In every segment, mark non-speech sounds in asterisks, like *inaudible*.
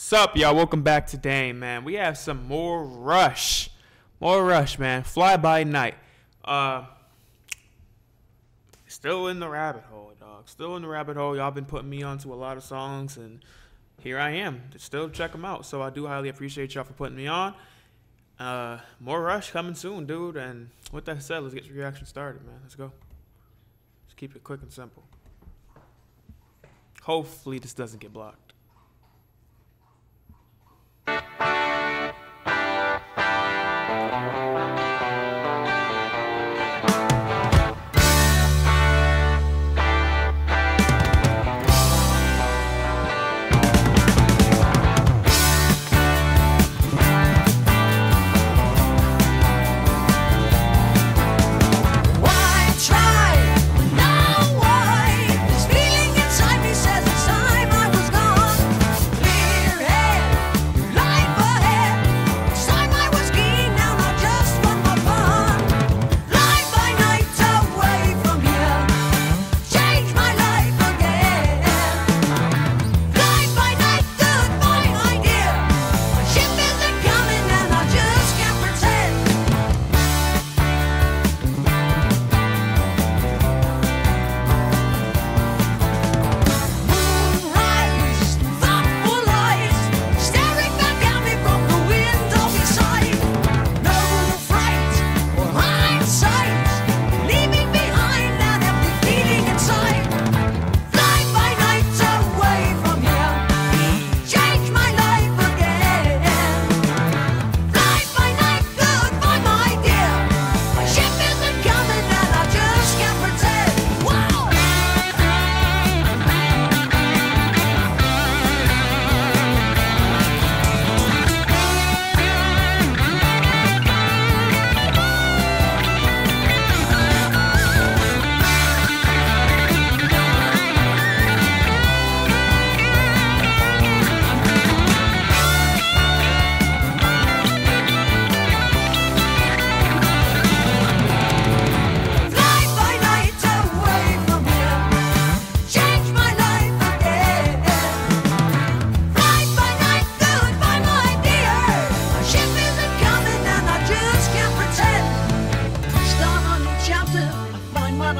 Sup, y'all? Welcome back today, man. We have some more rush, more rush, man. Fly by night. Uh, still in the rabbit hole, dog. Still in the rabbit hole. Y'all been putting me onto a lot of songs, and here I am. Still check them out. So I do highly appreciate y'all for putting me on. Uh, more rush coming soon, dude. And with that said, let's get your reaction started, man. Let's go. Just keep it quick and simple. Hopefully, this doesn't get blocked.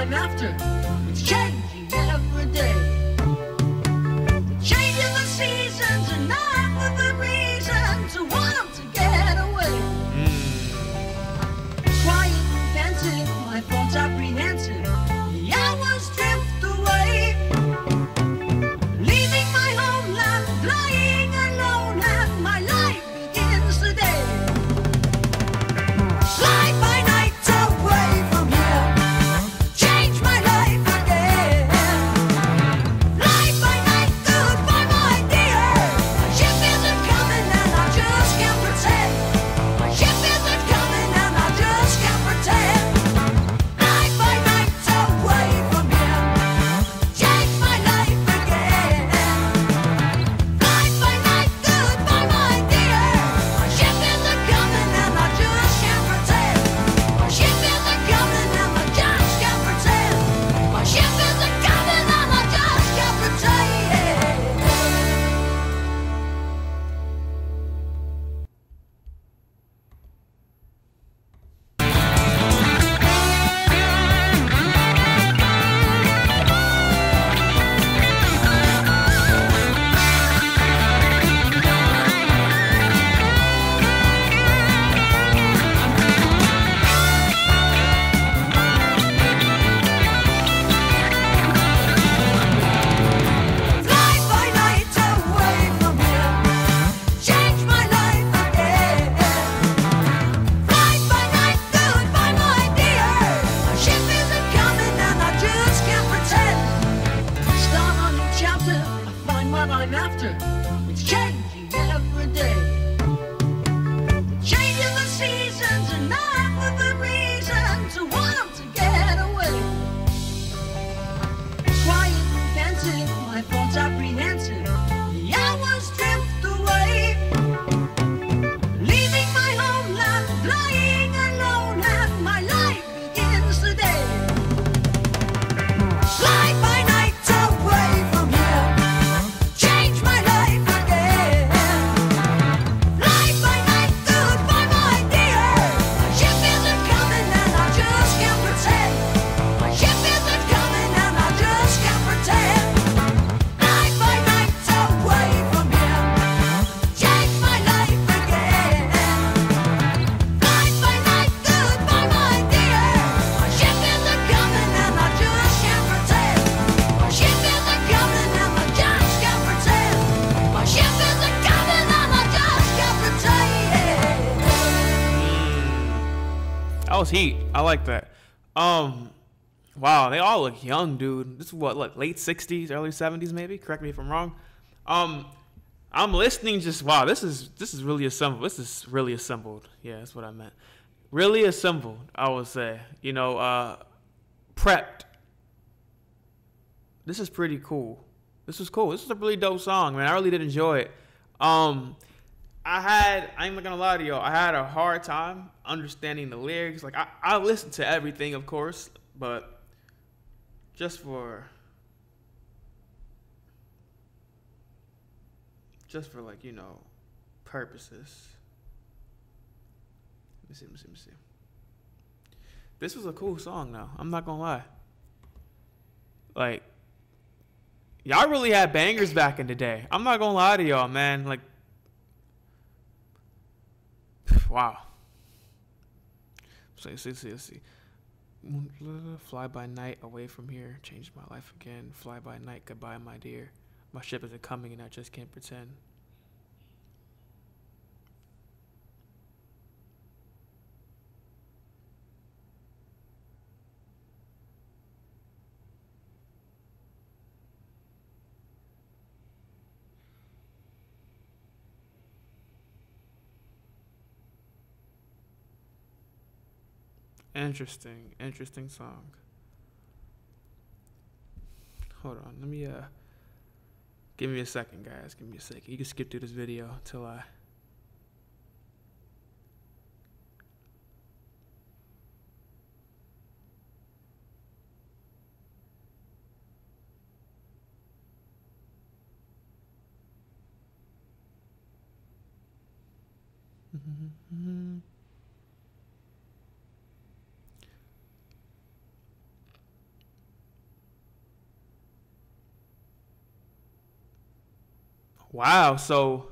I'm after. I'm after. Was heat. I like that. Um, wow, they all look young, dude. This is what, like late '60s, early '70s, maybe. Correct me if I'm wrong. Um, I'm listening. Just wow, this is this is really assembled. This is really assembled. Yeah, that's what I meant. Really assembled. I would say. You know, uh, prepped. This is pretty cool. This was cool. This is a really dope song, man. I really did enjoy it. Um, I had I ain't gonna lie to y'all. I had a hard time understanding the lyrics. Like I, I listened to everything, of course, but just for just for like you know purposes. Let me see. Let me see. Let me see. This was a cool song, though. I'm not gonna lie. Like y'all really had bangers back in the day. I'm not gonna lie to y'all, man. Like Wow. So let's see, let's see, let's see. Fly by night away from here, changed my life again. Fly by night, goodbye, my dear. My ship isn't coming, and I just can't pretend. Interesting, interesting song. Hold on, let me uh give me a second guys, give me a second. You can skip through this video till I *laughs* Wow, so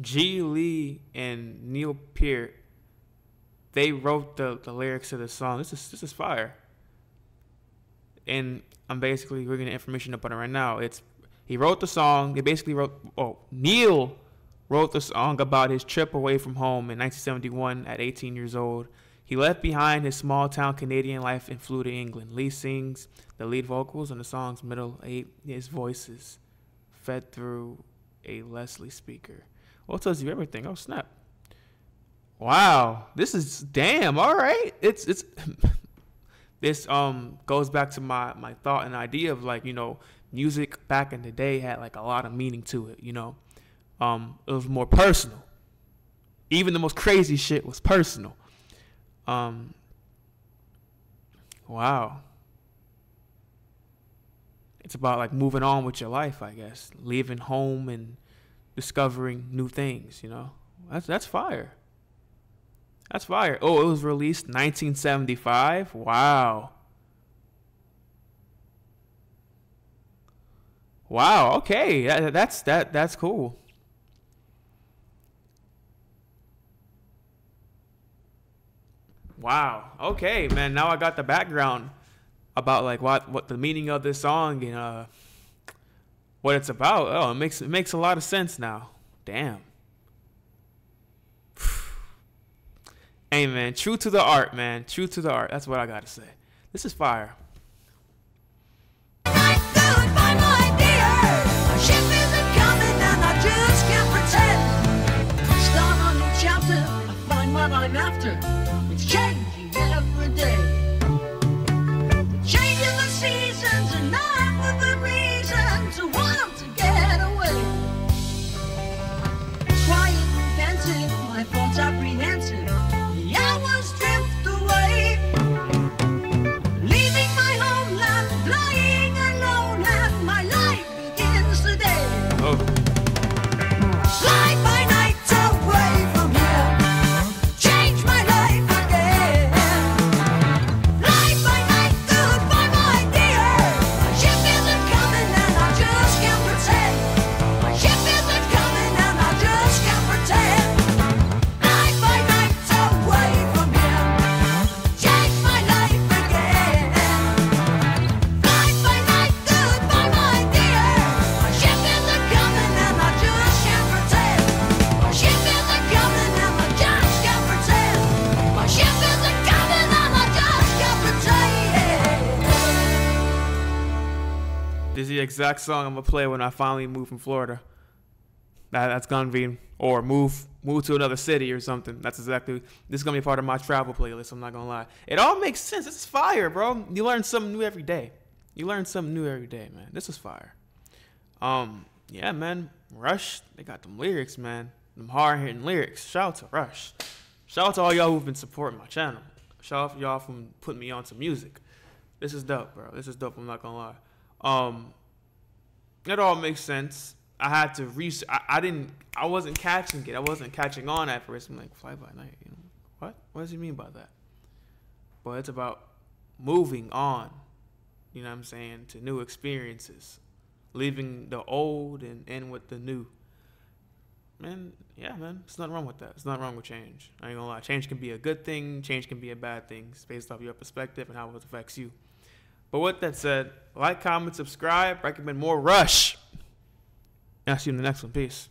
Geddy Lee and Neil Peart they wrote the, the lyrics to the song. This is this is fire. And I'm basically bringing the information up on it right now. It's he wrote the song. They basically wrote oh Neil wrote the song about his trip away from home in 1971 at 18 years old. He left behind his small town Canadian life and flew to England. Lee sings the lead vocals on the song's middle eight. His voices fed through a Leslie speaker. Well, it tells you everything. Oh snap! Wow, this is damn. All right, it's it's. *laughs* this um goes back to my my thought and idea of like you know music back in the day had like a lot of meaning to it. You know, um it was more personal. Even the most crazy shit was personal. Um. Wow it's about like moving on with your life, I guess, leaving home and discovering new things. You know, that's that's fire. That's fire. Oh, it was released 1975. Wow. Wow. Okay, that, that's that that's cool. Wow. Okay, man. Now I got the background about like what what the meaning of this song and uh what it's about. Oh, it makes it makes a lot of sense now. Damn. *sighs* hey man, true to the art, man. True to the art. That's what I gotta say. This is fire. After. It's changing every day. Exact song I'm gonna play when I finally move from Florida. That that's gonna be or move move to another city or something. That's exactly this is gonna be part of my travel playlist. I'm not gonna lie. It all makes sense. This is fire, bro. You learn something new every day. You learn something new every day, man. This is fire. Um, yeah, man. Rush, they got them lyrics, man. Them hard hitting lyrics. Shout out to Rush. Shout out to all y'all who've been supporting my channel. Shout out to y'all from putting me on to music. This is dope, bro. This is dope. I'm not gonna lie. Um, it all makes sense. I had to research. I, I didn't. I wasn't catching it. I wasn't catching on at first. I'm like, fly by night. You know what? What does he mean by that? But it's about moving on. You know what I'm saying? To new experiences, leaving the old and in with the new. Man, yeah, man. it's nothing wrong with that. It's not wrong with change. I ain't gonna lie. Change can be a good thing. Change can be a bad thing. It's based off your perspective and how it affects you. But with that said, like, comment, subscribe, recommend more Rush. And I'll see you in the next one. Peace.